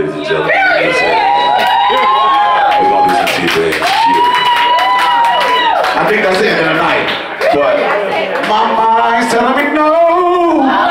ladies and gentlemen. We're gonna do some I think that's it for the night. But my mind's telling me no.